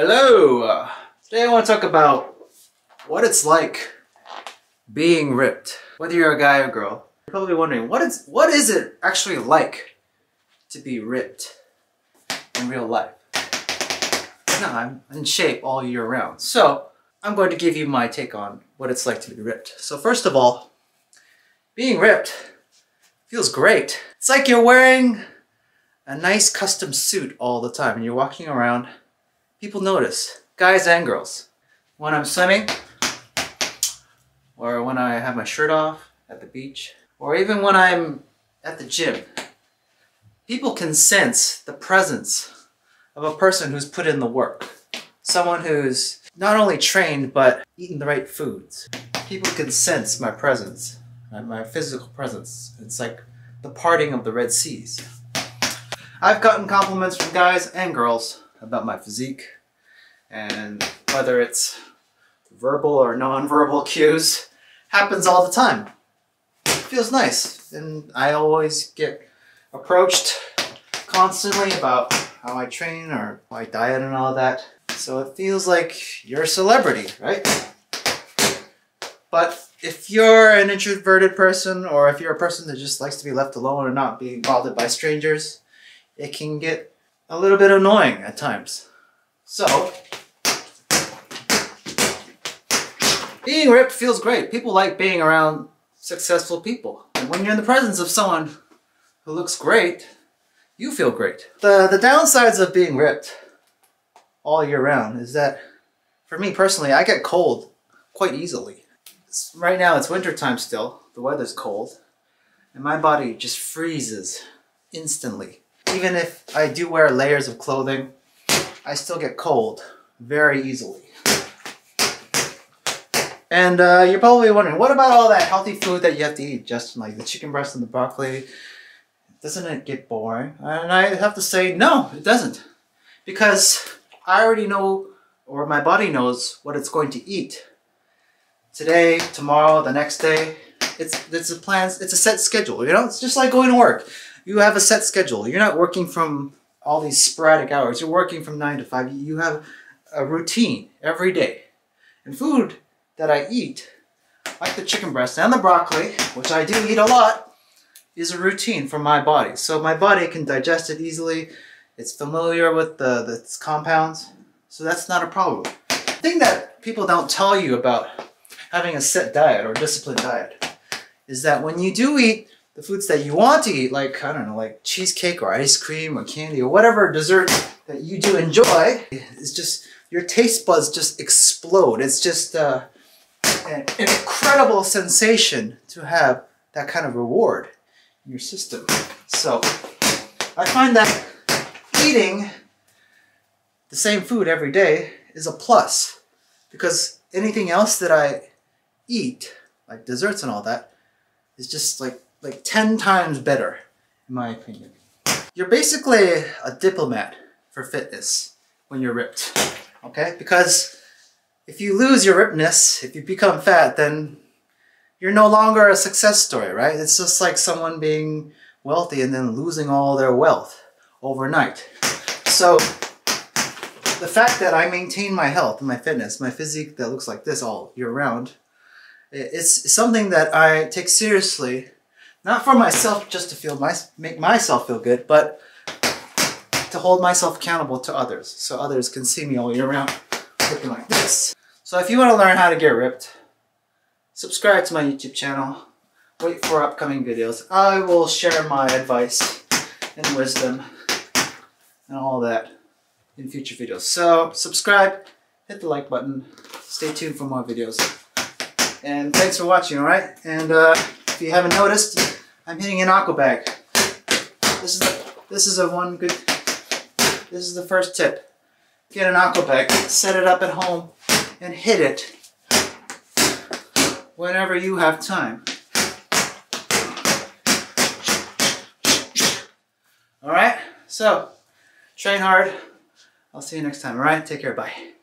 Hello! Today I want to talk about what it's like being ripped. Whether you're a guy or girl, you're probably wondering what is what is it actually like to be ripped in real life? No, I'm in shape all year round. So I'm going to give you my take on what it's like to be ripped. So first of all, being ripped feels great. It's like you're wearing a nice custom suit all the time and you're walking around. People notice, guys and girls. When I'm swimming, or when I have my shirt off at the beach, or even when I'm at the gym, people can sense the presence of a person who's put in the work. Someone who's not only trained, but eaten the right foods. People can sense my presence, my physical presence. It's like the parting of the Red Seas. I've gotten compliments from guys and girls about my physique and whether it's verbal or non-verbal cues happens all the time. It feels nice and I always get approached constantly about how I train or my diet and all that. So it feels like you're a celebrity, right? But if you're an introverted person or if you're a person that just likes to be left alone or not being bothered by strangers, it can get a little bit annoying at times. So, being ripped feels great. People like being around successful people. And when you're in the presence of someone who looks great, you feel great. The, the downsides of being ripped all year round is that, for me personally, I get cold quite easily. Right now it's winter time still, the weather's cold, and my body just freezes instantly. Even if I do wear layers of clothing, I still get cold very easily. And uh, you're probably wondering, what about all that healthy food that you have to eat, Justin, like the chicken breast and the broccoli? Doesn't it get boring? And I have to say, no, it doesn't. Because I already know, or my body knows, what it's going to eat. Today, tomorrow, the next day. It's, it's a plan, it's a set schedule, you know? It's just like going to work you have a set schedule. You're not working from all these sporadic hours. You're working from 9 to 5. You have a routine every day. And food that I eat, like the chicken breast and the broccoli, which I do eat a lot, is a routine for my body. So my body can digest it easily. It's familiar with the, the compounds. So that's not a problem. The thing that people don't tell you about having a set diet or disciplined diet is that when you do eat the foods that you want to eat, like, I don't know, like cheesecake or ice cream or candy or whatever dessert that you do enjoy, is just, your taste buds just explode. It's just uh, an incredible sensation to have that kind of reward in your system. So, I find that eating the same food every day is a plus because anything else that I eat, like desserts and all that, is just like like 10 times better, in my opinion. You're basically a diplomat for fitness when you're ripped, okay? Because if you lose your rippedness, if you become fat, then you're no longer a success story, right? It's just like someone being wealthy and then losing all their wealth overnight. So the fact that I maintain my health, my fitness, my physique that looks like this all year round, it's something that I take seriously not for myself just to feel my, make myself feel good, but to hold myself accountable to others so others can see me all year round looking like this. So if you want to learn how to get ripped, subscribe to my YouTube channel. Wait for upcoming videos. I will share my advice and wisdom and all that in future videos. So subscribe, hit the like button, stay tuned for more videos. And thanks for watching, alright? And uh, if you haven't noticed, I'm hitting an aqua bag. This is the, this is a one good. This is the first tip. Get an aqua bag, set it up at home, and hit it whenever you have time. All right. So train hard. I'll see you next time. All right. Take care. Bye.